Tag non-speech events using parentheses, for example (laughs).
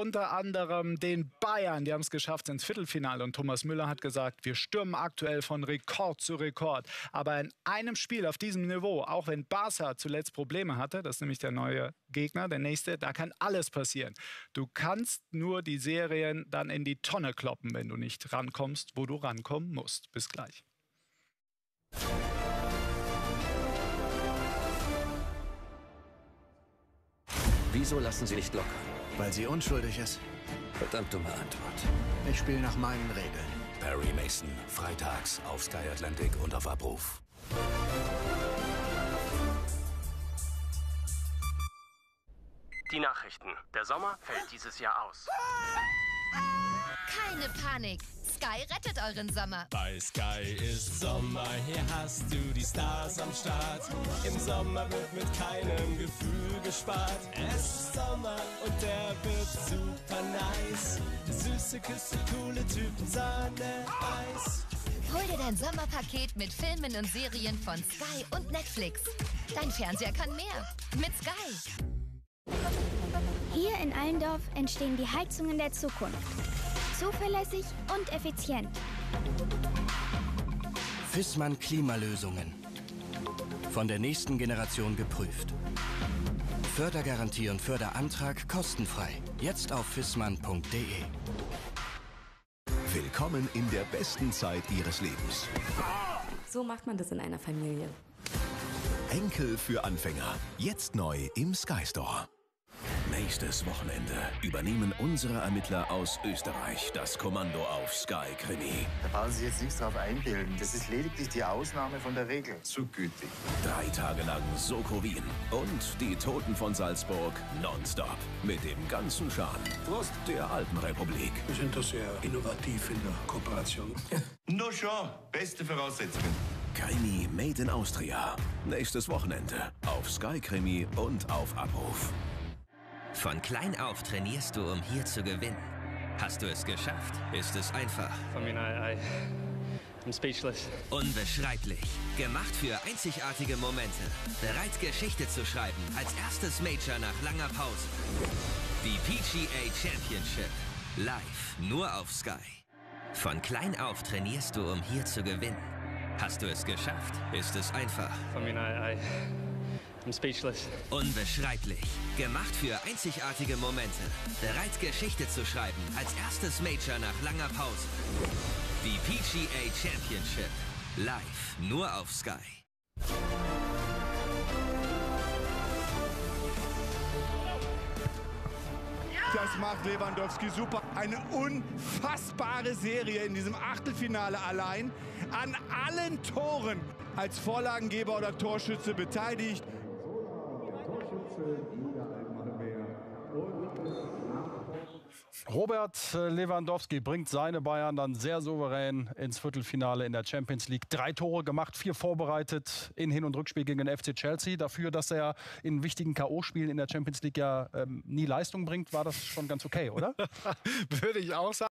unter anderem den Bayern. Die haben es geschafft ins Viertelfinale. Und Thomas Müller hat gesagt, wir stürmen aktuell von Rekord zu Rekord. Aber in einem Spiel auf diesem Niveau, auch wenn Barca zuletzt Probleme hatte, das ist nämlich der neue Gegner, der nächste, da kann alles passieren. Du kannst nur die Serien dann in die Tonne kloppen, wenn du nicht rankommst, wo du rankommen musst. Bis gleich. Wieso lassen Sie nicht locker? Weil sie unschuldig ist. Verdammt dumme Antwort. Ich spiele nach meinen Regeln. Perry Mason, freitags auf Sky Atlantic und auf Abruf. Die Nachrichten. Der Sommer fällt dieses Jahr aus. Keine Panik. Sky rettet euren Sommer. Bei Sky ist Sommer, hier hast du die Stars am Start. Im Sommer wird mit keinem Gefühl gespart. Es ist Sommer und der wird super nice. Süße Küsse, coole Typen, Sonne, Eis. Hol dir dein Sommerpaket mit Filmen und Serien von Sky und Netflix. Dein Fernseher kann mehr. Mit Sky. Hier in Allendorf entstehen die Heizungen der Zukunft. Zuverlässig und effizient. Fissmann Klimalösungen. Von der nächsten Generation geprüft. Fördergarantie und Förderantrag kostenfrei. Jetzt auf fissmann.de. Willkommen in der besten Zeit Ihres Lebens. So macht man das in einer Familie. Enkel für Anfänger. Jetzt neu im Sky Store. Nächstes Wochenende übernehmen unsere Ermittler aus Österreich das Kommando auf Sky Krimi. Da brauchen Sie sich jetzt nichts drauf einbilden. Das ist lediglich die Ausnahme von der Regel. Zu gütig. Drei Tage lang Soko Wien und die Toten von Salzburg nonstop. Mit dem ganzen Charme Prost. der alten Republik. Wir sind da sehr innovativ in der Kooperation. (laughs) Nur schon. Beste Voraussetzungen. Krimi Made in Austria. Nächstes Wochenende auf Sky Krimi und auf Abruf. Von klein auf trainierst du, um hier zu gewinnen. Hast du es geschafft, ist es einfach. I mean, I, I, I'm speechless. Unbeschreiblich. Gemacht für einzigartige Momente. Bereit, Geschichte zu schreiben. Als erstes Major nach langer Pause. Die PGA Championship. Live. Nur auf Sky. Von klein auf trainierst du, um hier zu gewinnen. Hast du es geschafft, ist es einfach. I mean, I, I, I'm speechless. Unbeschreiblich. Gemacht für einzigartige Momente. Bereit, Geschichte zu schreiben. Als erstes Major nach langer Pause. Die PGA Championship. Live. Nur auf Sky. Das macht Lewandowski super. Eine unfassbare Serie in diesem Achtelfinale allein. An allen Toren als Vorlagengeber oder Torschütze beteiligt. Robert Lewandowski bringt seine Bayern dann sehr souverän ins Viertelfinale in der Champions League. Drei Tore gemacht, vier vorbereitet in Hin- und Rückspiel gegen den FC Chelsea. Dafür, dass er in wichtigen K.O.-Spielen in der Champions League ja ähm, nie Leistung bringt, war das schon ganz okay, oder? (laughs) Würde ich auch sagen.